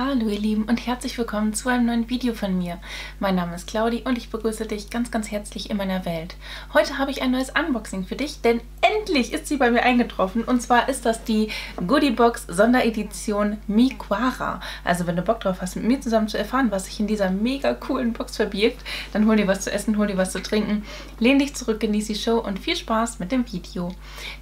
Hallo ihr Lieben und herzlich willkommen zu einem neuen Video von mir. Mein Name ist Claudi und ich begrüße dich ganz ganz herzlich in meiner Welt. Heute habe ich ein neues Unboxing für dich, denn endlich ist sie bei mir eingetroffen und zwar ist das die Goodiebox Sonderedition Miquara. Also wenn du Bock drauf hast, mit mir zusammen zu erfahren, was sich in dieser mega coolen Box verbirgt, dann hol dir was zu essen, hol dir was zu trinken, lehn dich zurück, genieß die Show und viel Spaß mit dem Video.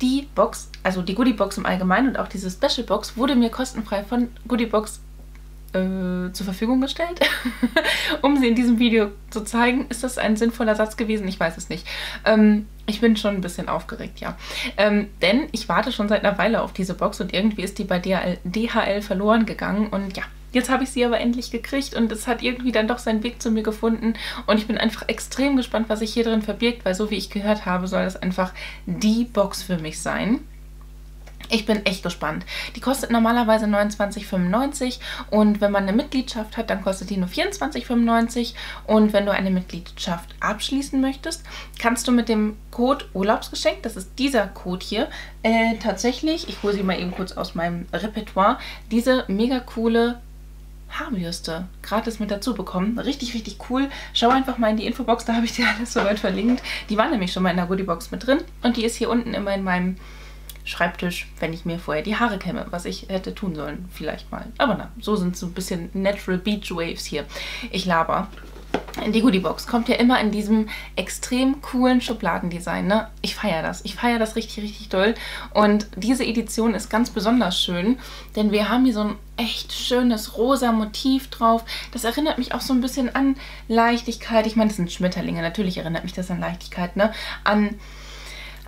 Die Box, also die Goodiebox im Allgemeinen und auch diese Special Box wurde mir kostenfrei von Goodiebox äh, zur Verfügung gestellt, um sie in diesem Video zu zeigen. Ist das ein sinnvoller Satz gewesen? Ich weiß es nicht. Ähm, ich bin schon ein bisschen aufgeregt, ja. Ähm, denn ich warte schon seit einer Weile auf diese Box und irgendwie ist die bei DHL, DHL verloren gegangen und ja. Jetzt habe ich sie aber endlich gekriegt und es hat irgendwie dann doch seinen Weg zu mir gefunden und ich bin einfach extrem gespannt, was sich hier drin verbirgt, weil so wie ich gehört habe, soll das einfach die Box für mich sein. Ich bin echt gespannt. Die kostet normalerweise 29,95 und wenn man eine Mitgliedschaft hat, dann kostet die nur 24,95 und wenn du eine Mitgliedschaft abschließen möchtest, kannst du mit dem Code Urlaubsgeschenk, das ist dieser Code hier, äh, tatsächlich, ich hole sie mal eben kurz aus meinem Repertoire, diese mega coole Haarbürste gratis mit dazu bekommen. Richtig, richtig cool. Schau einfach mal in die Infobox, da habe ich dir alles soweit verlinkt. Die war nämlich schon mal in der Goodiebox mit drin und die ist hier unten immer in meinem Schreibtisch, wenn ich mir vorher die Haare kämme, was ich hätte tun sollen, vielleicht mal. Aber na, so sind so ein bisschen Natural Beach Waves hier. Ich laber. Die Goodiebox kommt ja immer in diesem extrem coolen Schubladendesign. Ne? Ich feiere das. Ich feiere das richtig, richtig doll. Und diese Edition ist ganz besonders schön, denn wir haben hier so ein echt schönes rosa Motiv drauf. Das erinnert mich auch so ein bisschen an Leichtigkeit. Ich meine, das sind Schmetterlinge. Natürlich erinnert mich das an Leichtigkeit. Ne? An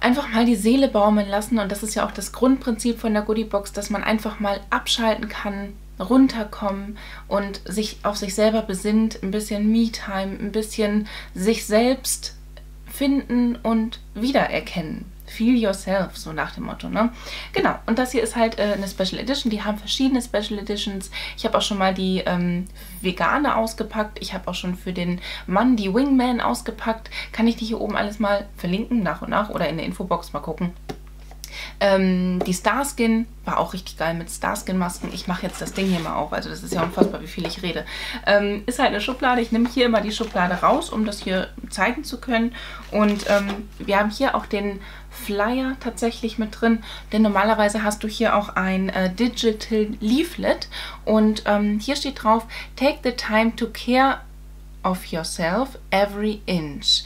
einfach mal die Seele baumeln lassen. Und das ist ja auch das Grundprinzip von der Goodiebox, dass man einfach mal abschalten kann, runterkommen und sich auf sich selber besinnt, ein bisschen Me-Time, ein bisschen sich selbst finden und wiedererkennen. Feel yourself, so nach dem Motto, ne? Genau, und das hier ist halt äh, eine Special Edition. Die haben verschiedene Special Editions. Ich habe auch schon mal die ähm, vegane ausgepackt. Ich habe auch schon für den Mann die Wingman ausgepackt. Kann ich die hier oben alles mal verlinken, nach und nach, oder in der Infobox mal gucken. Ähm, die Starskin war auch richtig geil mit Starskin-Masken. Ich mache jetzt das Ding hier mal auf. Also das ist ja unfassbar, wie viel ich rede. Ähm, ist halt eine Schublade. Ich nehme hier immer die Schublade raus, um das hier zeigen zu können. Und ähm, wir haben hier auch den Flyer tatsächlich mit drin, denn normalerweise hast du hier auch ein äh, Digital Leaflet und ähm, hier steht drauf, take the time to care of yourself every inch.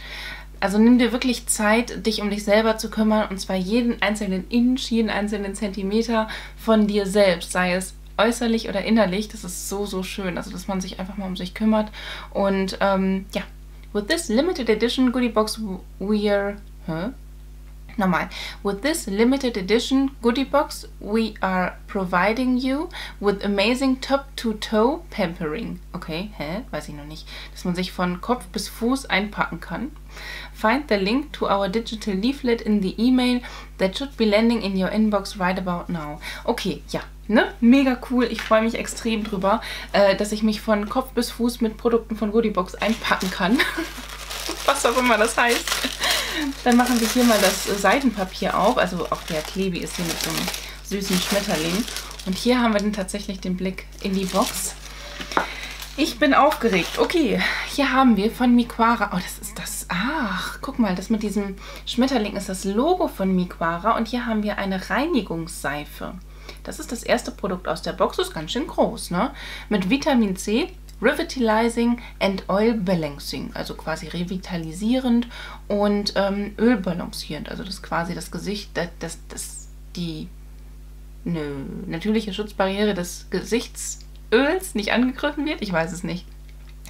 Also nimm dir wirklich Zeit, dich um dich selber zu kümmern und zwar jeden einzelnen Inch, jeden einzelnen Zentimeter von dir selbst, sei es äußerlich oder innerlich. Das ist so, so schön, also dass man sich einfach mal um sich kümmert. Und ähm, ja, with this limited edition goodie box we're... Huh? Nochmal. With this limited edition goodie box, we are providing you with amazing top-to-toe pampering. Okay, hä? Weiß ich noch nicht. Dass man sich von Kopf bis Fuß einpacken kann. Find the link to our digital leaflet in the email that should be landing in your inbox right about now. Okay, ja, ne? Mega cool. Ich freue mich extrem drüber, äh, dass ich mich von Kopf bis Fuß mit Produkten von Goodiebox einpacken kann. Was auch immer das heißt. Dann machen wir hier mal das Seitenpapier auf. Also auch der Klebi ist hier mit so einem süßen Schmetterling. Und hier haben wir dann tatsächlich den Blick in die Box. Ich bin aufgeregt. Okay, hier haben wir von Miquara. Oh, das ist das. Ach, guck mal, das mit diesem Schmetterling ist das Logo von Miquara. Und hier haben wir eine Reinigungsseife. Das ist das erste Produkt aus der Box. Das ist ganz schön groß, ne? Mit Vitamin C, Revitalizing and Oil Balancing, also quasi revitalisierend und ähm, ölbalancierend, also das quasi das Gesicht, das, das, das die eine natürliche Schutzbarriere des Gesichtsöls nicht angegriffen wird, ich weiß es nicht.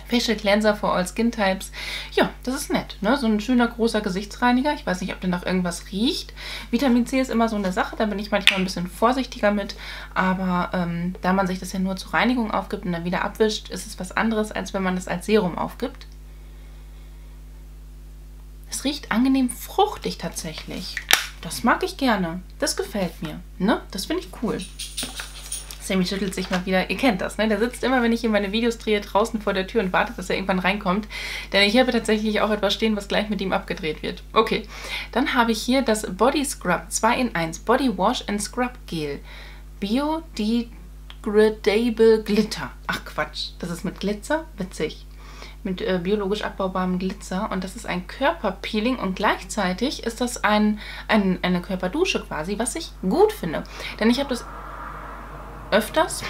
Facial Cleanser for all Skin Types. Ja, das ist nett. Ne? So ein schöner großer Gesichtsreiniger. Ich weiß nicht, ob der nach irgendwas riecht. Vitamin C ist immer so eine Sache. Da bin ich manchmal ein bisschen vorsichtiger mit. Aber ähm, da man sich das ja nur zur Reinigung aufgibt und dann wieder abwischt, ist es was anderes, als wenn man das als Serum aufgibt. Es riecht angenehm fruchtig tatsächlich. Das mag ich gerne. Das gefällt mir. Ne? Das finde ich cool. Sammy schüttelt sich mal wieder. Ihr kennt das, ne? Der sitzt immer, wenn ich hier meine Videos drehe, draußen vor der Tür und wartet, dass er irgendwann reinkommt. Denn ich habe tatsächlich auch etwas stehen, was gleich mit ihm abgedreht wird. Okay, dann habe ich hier das Body Scrub 2 in 1 Body Wash and Scrub Gel. Bio Biodegradable Glitter. Ach Quatsch, das ist mit Glitzer? Witzig. Mit äh, biologisch abbaubarem Glitzer. Und das ist ein Körperpeeling und gleichzeitig ist das ein, ein, eine Körperdusche quasi, was ich gut finde. Denn ich habe das öfters,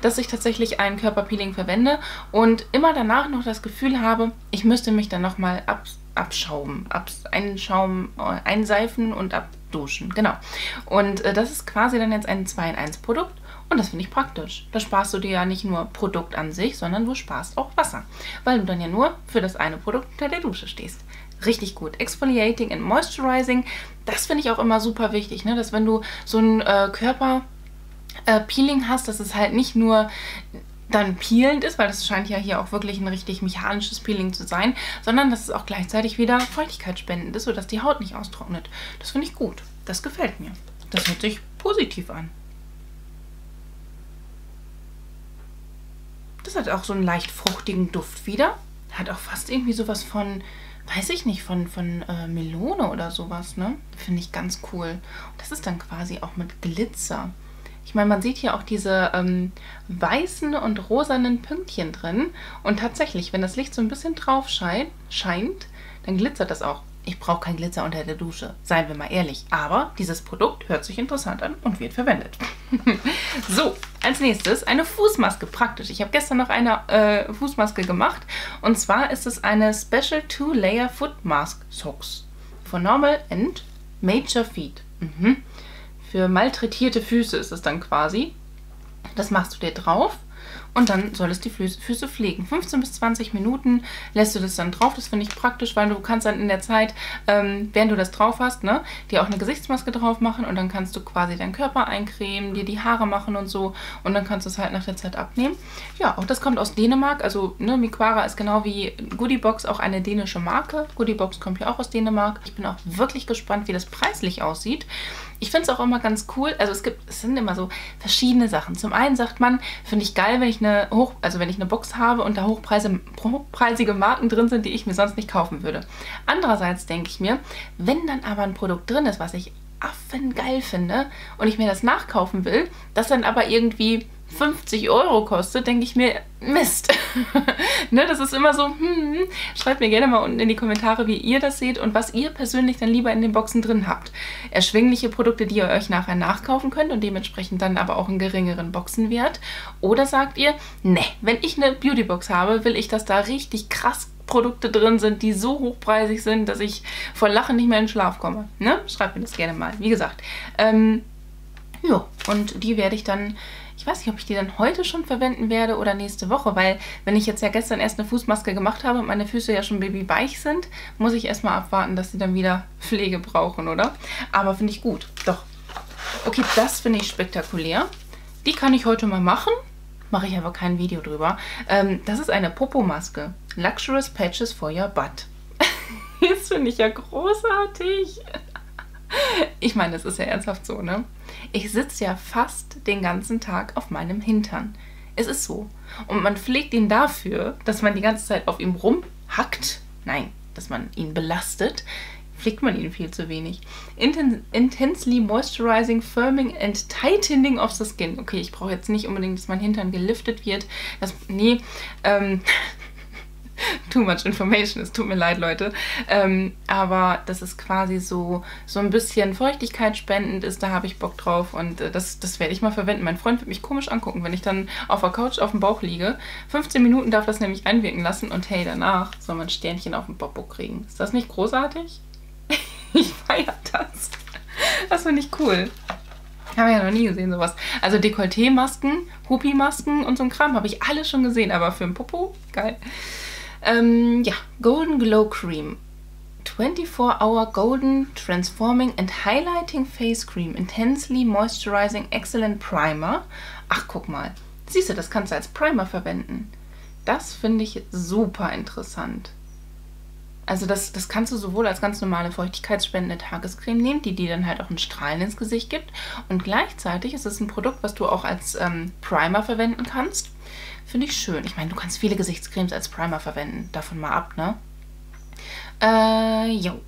dass ich tatsächlich ein Körperpeeling verwende und immer danach noch das Gefühl habe, ich müsste mich dann nochmal ab, abschauben, ab, einschaum, äh, einseifen und abduschen. Genau. Und äh, das ist quasi dann jetzt ein 2 in 1 Produkt und das finde ich praktisch. Da sparst du dir ja nicht nur Produkt an sich, sondern du sparst auch Wasser, weil du dann ja nur für das eine Produkt unter der Dusche stehst. Richtig gut. Exfoliating and Moisturizing, das finde ich auch immer super wichtig, ne? dass wenn du so ein äh, Körper äh, Peeling hast, dass es halt nicht nur dann peelend ist, weil das scheint ja hier auch wirklich ein richtig mechanisches Peeling zu sein, sondern dass es auch gleichzeitig wieder feuchtigkeitsspendend ist, sodass die Haut nicht austrocknet. Das finde ich gut. Das gefällt mir. Das hört sich positiv an. Das hat auch so einen leicht fruchtigen Duft wieder. Hat auch fast irgendwie sowas von, weiß ich nicht, von, von äh, Melone oder sowas, ne? Finde ich ganz cool. Und das ist dann quasi auch mit Glitzer. Ich meine, man sieht hier auch diese ähm, weißen und rosanen Pünktchen drin. Und tatsächlich, wenn das Licht so ein bisschen drauf scheint, scheint dann glitzert das auch. Ich brauche kein Glitzer unter der Dusche, seien wir mal ehrlich. Aber dieses Produkt hört sich interessant an und wird verwendet. so, als nächstes eine Fußmaske, praktisch. Ich habe gestern noch eine äh, Fußmaske gemacht. Und zwar ist es eine Special Two-Layer Foot Mask Socks. For Normal and Major Feet. Mhm. Für malträtierte Füße ist es dann quasi. Das machst du dir drauf und dann soll es die Füße pflegen. 15 bis 20 Minuten lässt du das dann drauf. Das finde ich praktisch, weil du kannst dann in der Zeit, ähm, während du das drauf hast, ne, dir auch eine Gesichtsmaske drauf machen und dann kannst du quasi deinen Körper eincremen, dir die Haare machen und so und dann kannst du es halt nach der Zeit abnehmen. Ja, auch das kommt aus Dänemark. Also ne, Miquara ist genau wie Goodiebox auch eine dänische Marke. Goodiebox kommt ja auch aus Dänemark. Ich bin auch wirklich gespannt, wie das preislich aussieht. Ich finde es auch immer ganz cool. Also es gibt, es sind immer so verschiedene Sachen. Zum einen sagt man, finde ich geil, wenn ich eine Hoch, also wenn ich eine Box habe und da hochpreise, hochpreisige Marken drin sind, die ich mir sonst nicht kaufen würde. Andererseits denke ich mir, wenn dann aber ein Produkt drin ist, was ich affengeil finde und ich mir das nachkaufen will, das dann aber irgendwie 50 Euro kostet, denke ich mir, Mist. ne, das ist immer so, hm, schreibt mir gerne mal unten in die Kommentare, wie ihr das seht und was ihr persönlich dann lieber in den Boxen drin habt. Erschwingliche Produkte, die ihr euch nachher nachkaufen könnt und dementsprechend dann aber auch einen geringeren Boxenwert. Oder sagt ihr, ne, wenn ich eine Beautybox habe, will ich, dass da richtig krass Produkte drin sind, die so hochpreisig sind, dass ich vor Lachen nicht mehr in den Schlaf komme. Ne? Schreibt mir das gerne mal. Wie gesagt, ähm, ja, und die werde ich dann ich weiß nicht, ob ich die dann heute schon verwenden werde oder nächste Woche, weil wenn ich jetzt ja gestern erst eine Fußmaske gemacht habe und meine Füße ja schon babyweich sind, muss ich erstmal abwarten, dass sie dann wieder Pflege brauchen, oder? Aber finde ich gut. Doch. Okay, das finde ich spektakulär. Die kann ich heute mal machen. Mache ich aber kein Video drüber. Ähm, das ist eine Popo-Maske. Luxurious Patches for your butt. das finde ich ja großartig. Ich meine, das ist ja ernsthaft so, ne? Ich sitze ja fast den ganzen Tag auf meinem Hintern. Es ist so. Und man pflegt ihn dafür, dass man die ganze Zeit auf ihm rumhackt. Nein, dass man ihn belastet. Pflegt man ihn viel zu wenig. Inten intensely moisturizing, firming and tightening of the skin. Okay, ich brauche jetzt nicht unbedingt, dass mein Hintern geliftet wird. Das, nee, ähm, too much information. Es tut mir leid, Leute. Ähm, aber das ist quasi so, so ein bisschen feuchtigkeitsspendend ist. Da habe ich Bock drauf und äh, das, das werde ich mal verwenden. Mein Freund wird mich komisch angucken, wenn ich dann auf der Couch auf dem Bauch liege. 15 Minuten darf das nämlich einwirken lassen und hey, danach soll man ein Sternchen auf dem Popo kriegen. Ist das nicht großartig? ich feiere das. Das finde ich cool. Habe ja noch nie gesehen, sowas. Also Dekolleté-Masken, Hupi-Masken und so ein Kram habe ich alle schon gesehen, aber für ein Popo, geil. Ähm, ja, Golden Glow Cream. 24-Hour Golden Transforming and Highlighting Face Cream. Intensely Moisturizing Excellent Primer. Ach, guck mal. Siehst du, das kannst du als Primer verwenden. Das finde ich super interessant. Also das, das kannst du sowohl als ganz normale feuchtigkeitsspendende Tagescreme nehmen, die dir dann halt auch einen Strahlen ins Gesicht gibt. Und gleichzeitig ist es ein Produkt, was du auch als ähm, Primer verwenden kannst. Finde ich schön. Ich meine, du kannst viele Gesichtscremes als Primer verwenden. Davon mal ab, ne? Äh, jo.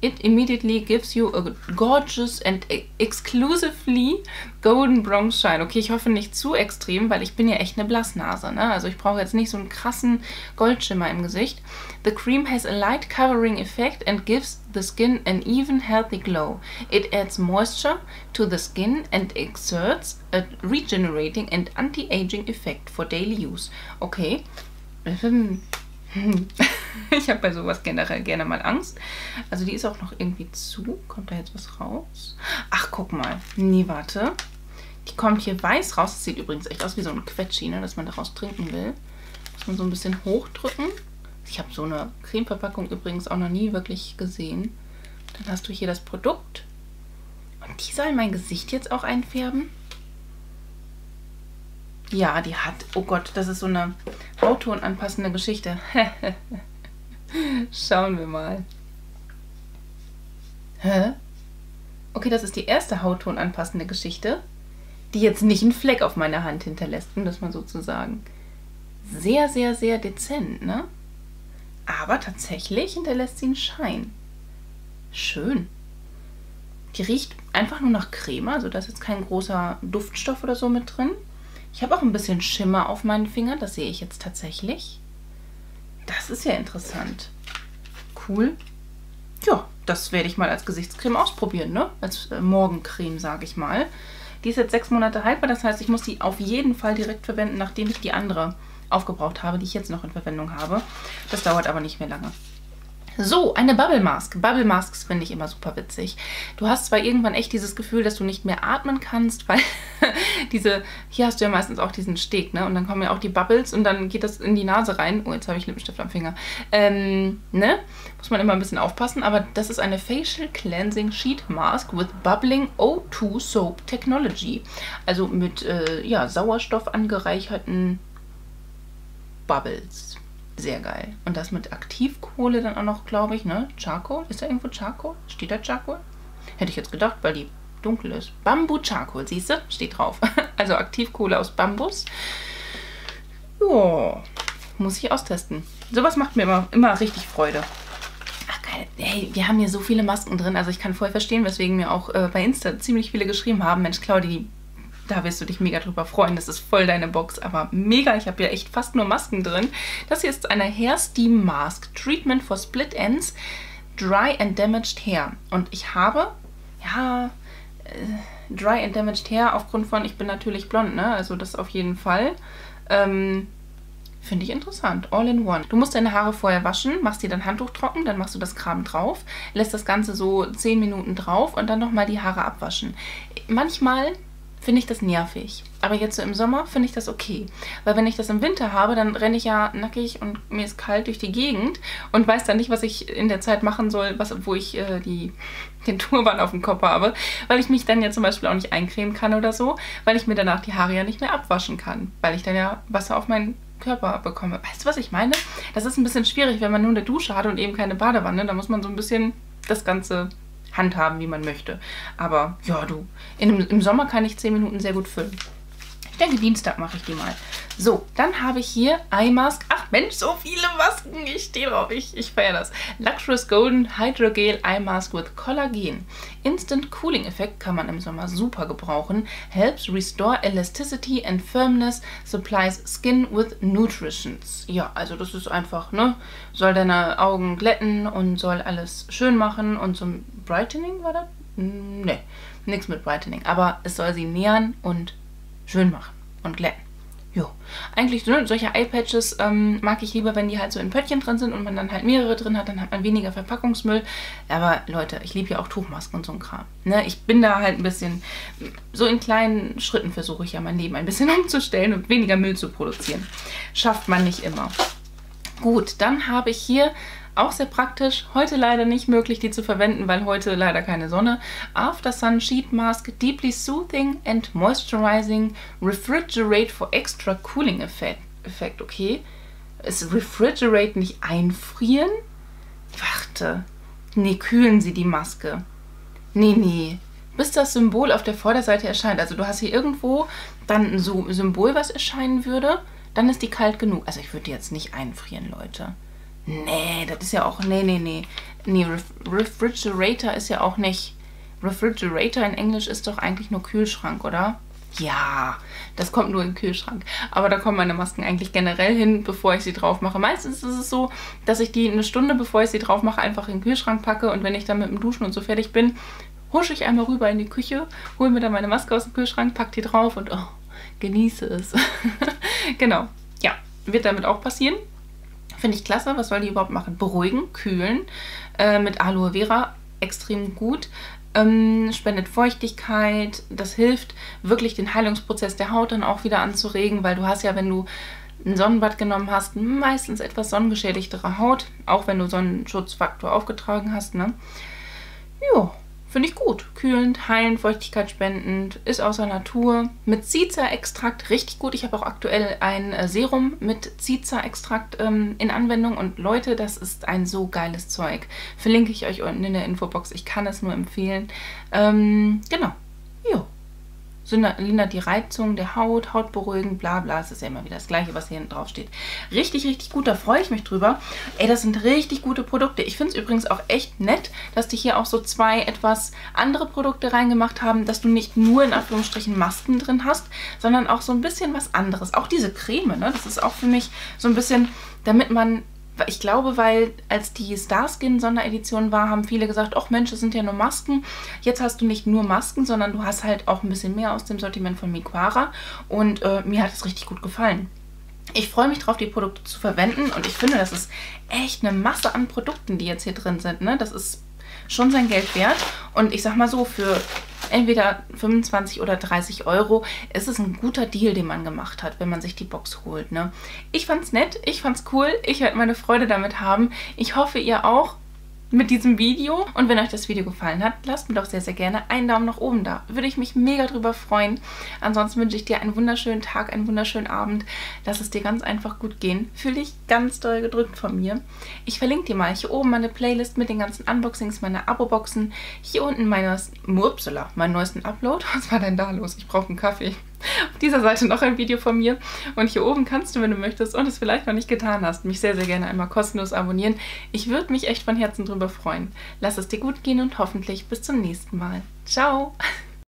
It immediately gives you a gorgeous and e- exclusively golden bronze shine. Okay, ich hoffe nicht zu extrem, weil ich bin ja echt eine Blassnase. Ne? Also ich brauche jetzt nicht so einen krassen Goldschimmer im Gesicht. The cream has a light covering effect and gives the skin an even healthy glow. It adds moisture to the skin and exerts a regenerating and anti-aging effect for daily use. Okay. Ich habe bei sowas generell gerne mal Angst. Also die ist auch noch irgendwie zu. Kommt da jetzt was raus? Ach, guck mal. Nee, warte. Die kommt hier weiß raus. Das sieht übrigens echt aus wie so ein Quetschi, ne, dass man daraus trinken will. Muss man so ein bisschen hochdrücken. Ich habe so eine Cremeverpackung übrigens auch noch nie wirklich gesehen. Dann hast du hier das Produkt. Und die soll mein Gesicht jetzt auch einfärben? Ja, die hat. Oh Gott, das ist so eine Hautton Geschichte. Schauen wir mal. Hä? Okay, das ist die erste Hautton anpassende Geschichte, die jetzt nicht einen Fleck auf meiner Hand hinterlässt, um das mal so zu sagen. Sehr, sehr, sehr dezent, ne? Aber tatsächlich hinterlässt sie einen Schein. Schön. Die riecht einfach nur nach Creme, also da ist jetzt kein großer Duftstoff oder so mit drin. Ich habe auch ein bisschen Schimmer auf meinen Fingern, das sehe ich jetzt tatsächlich. Das ist ja interessant. Cool. Ja, das werde ich mal als Gesichtscreme ausprobieren, ne? Als äh, Morgencreme, sage ich mal. Die ist jetzt sechs Monate haltbar, das heißt, ich muss die auf jeden Fall direkt verwenden, nachdem ich die andere aufgebraucht habe, die ich jetzt noch in Verwendung habe. Das dauert aber nicht mehr lange. So, eine Bubble Mask. Bubble Masks finde ich immer super witzig. Du hast zwar irgendwann echt dieses Gefühl, dass du nicht mehr atmen kannst, weil diese, hier hast du ja meistens auch diesen Steg, ne? Und dann kommen ja auch die Bubbles und dann geht das in die Nase rein. Oh, jetzt habe ich Lippenstift am Finger. Ähm, ne? Muss man immer ein bisschen aufpassen, aber das ist eine Facial Cleansing Sheet Mask with Bubbling O2 Soap Technology. Also mit, äh, ja, Sauerstoff angereicherten Bubbles. Sehr geil. Und das mit Aktivkohle dann auch noch, glaube ich, ne? Charcoal? Ist da irgendwo Charcoal? Steht da Charcoal? Hätte ich jetzt gedacht, weil die dunkel ist. Bambu Charcoal, siehst du? Steht drauf. also Aktivkohle aus Bambus. Ja, muss ich austesten. Sowas macht mir immer, immer richtig Freude. Ach geil. Hey, wir haben hier so viele Masken drin. Also ich kann voll verstehen, weswegen mir auch äh, bei Insta ziemlich viele geschrieben haben. Mensch, Claudi, da wirst du dich mega drüber freuen. Das ist voll deine Box, aber mega. Ich habe ja echt fast nur Masken drin. Das hier ist eine Hair Steam Mask. Treatment for Split Ends, Dry and Damaged Hair. Und ich habe, ja, äh, Dry and Damaged Hair aufgrund von, ich bin natürlich blond, ne? Also das auf jeden Fall. Ähm, Finde ich interessant. All in one. Du musst deine Haare vorher waschen, machst dir dann Handtuch trocken, dann machst du das Kram drauf, lässt das Ganze so 10 Minuten drauf und dann nochmal die Haare abwaschen. Manchmal finde ich das nervig. Aber jetzt so im Sommer finde ich das okay. Weil wenn ich das im Winter habe, dann renne ich ja nackig und mir ist kalt durch die Gegend und weiß dann nicht, was ich in der Zeit machen soll, was, wo ich äh, die, den Turban auf dem Kopf habe. Weil ich mich dann ja zum Beispiel auch nicht eincremen kann oder so, weil ich mir danach die Haare ja nicht mehr abwaschen kann. Weil ich dann ja Wasser auf meinen Körper bekomme. Weißt du, was ich meine? Das ist ein bisschen schwierig, wenn man nur eine Dusche hat und eben keine Badewanne. Da muss man so ein bisschen das Ganze handhaben, wie man möchte. Aber ja, du, in, im Sommer kann ich 10 Minuten sehr gut füllen. Ich denke, Dienstag mache ich die mal. So, dann habe ich hier Eye Mask. Ach Mensch, so viele Masken. Ich stehe drauf. Ich, ich feiere das. Luxurious Golden Hydrogel Eye Mask with Collagen. Instant Cooling Effekt kann man im Sommer super gebrauchen. Helps restore elasticity and firmness. Supplies skin with nutritions. Ja, also das ist einfach, ne? Soll deine Augen glätten und soll alles schön machen. Und zum Brightening war das? Ne, nichts mit Brightening. Aber es soll sie nähern und schön machen und glätten. Jo. Eigentlich ne, solche Eyepatches ähm, mag ich lieber, wenn die halt so in Pöttchen drin sind und man dann halt mehrere drin hat, dann hat man weniger Verpackungsmüll. Aber Leute, ich liebe ja auch Tuchmasken und so ein Kram. Ne? Ich bin da halt ein bisschen, so in kleinen Schritten versuche ich ja mein Leben ein bisschen umzustellen und weniger Müll zu produzieren. Schafft man nicht immer. Gut, dann habe ich hier auch sehr praktisch. Heute leider nicht möglich, die zu verwenden, weil heute leider keine Sonne. After Sun Sheet Mask, deeply soothing and moisturizing, refrigerate for extra cooling effect. Effekt. Okay, ist refrigerate nicht einfrieren? Warte. Nee, kühlen Sie die Maske. Nee, nee. Bis das Symbol auf der Vorderseite erscheint. Also du hast hier irgendwo dann ein Symbol, was erscheinen würde. Dann ist die kalt genug. Also ich würde die jetzt nicht einfrieren, Leute. Nee, das ist ja auch. Nee, nee, nee. Nee, Ref Refrigerator ist ja auch nicht. Refrigerator in Englisch ist doch eigentlich nur Kühlschrank, oder? Ja, das kommt nur den Kühlschrank. Aber da kommen meine Masken eigentlich generell hin, bevor ich sie drauf mache. Meistens ist es so, dass ich die eine Stunde, bevor ich sie drauf mache, einfach in den Kühlschrank packe. Und wenn ich dann mit dem Duschen und so fertig bin, husche ich einmal rüber in die Küche, hole mir dann meine Maske aus dem Kühlschrank, packe die drauf und oh, genieße es. genau, ja, wird damit auch passieren. Finde ich klasse. Was soll die überhaupt machen? Beruhigen, kühlen. Äh, mit Aloe Vera extrem gut. Ähm, spendet Feuchtigkeit. Das hilft wirklich den Heilungsprozess der Haut dann auch wieder anzuregen, weil du hast ja, wenn du ein Sonnenbad genommen hast, meistens etwas sonnengeschädigtere Haut, auch wenn du Sonnenschutzfaktor aufgetragen hast. Ne? Ja, Finde ich gut. Kühlend, heilend, Feuchtigkeit spendend, ist außer Natur. Mit Ziza-Extrakt richtig gut. Ich habe auch aktuell ein äh, Serum mit Ziza-Extrakt ähm, in Anwendung. Und Leute, das ist ein so geiles Zeug. Verlinke ich euch unten in der Infobox. Ich kann es nur empfehlen. Ähm, genau. Lindert die Reizung der Haut, Haut beruhigen, bla bla. Es ist ja immer wieder das Gleiche, was hier hinten drauf steht. Richtig, richtig gut, da freue ich mich drüber. Ey, das sind richtig gute Produkte. Ich finde es übrigens auch echt nett, dass die hier auch so zwei etwas andere Produkte reingemacht haben, dass du nicht nur in Anführungsstrichen Masken drin hast, sondern auch so ein bisschen was anderes. Auch diese Creme, ne? Das ist auch für mich so ein bisschen, damit man ich glaube, weil als die Starskin Sonderedition war, haben viele gesagt, ach Mensch, das sind ja nur Masken. Jetzt hast du nicht nur Masken, sondern du hast halt auch ein bisschen mehr aus dem Sortiment von Miquara und äh, mir hat es richtig gut gefallen. Ich freue mich drauf, die Produkte zu verwenden und ich finde, das ist echt eine Masse an Produkten, die jetzt hier drin sind. Ne? Das ist schon sein Geld wert und ich sag mal so, für entweder 25 oder 30 Euro. Es ist ein guter Deal, den man gemacht hat, wenn man sich die Box holt. Ne? Ich fand's nett, ich fand's cool, ich werde meine Freude damit haben. Ich hoffe, ihr auch mit diesem Video. Und wenn euch das Video gefallen hat, lasst mir doch sehr, sehr gerne einen Daumen nach oben da. Würde ich mich mega drüber freuen. Ansonsten wünsche ich dir einen wunderschönen Tag, einen wunderschönen Abend. Lass es dir ganz einfach gut gehen. Fühl dich ganz doll gedrückt von mir. Ich verlinke dir mal hier oben meine Playlist mit den ganzen Unboxings, meine Abo-Boxen. Hier unten meine, Upsala, meinen neuesten Upload. Was war denn da los? Ich brauche einen Kaffee. Auf dieser Seite noch ein Video von mir. Und hier oben kannst du, wenn du möchtest und es vielleicht noch nicht getan hast, mich sehr, sehr gerne einmal kostenlos abonnieren. Ich würde mich echt von Herzen drüber freuen. Lass es dir gut gehen und hoffentlich bis zum nächsten Mal. Ciao!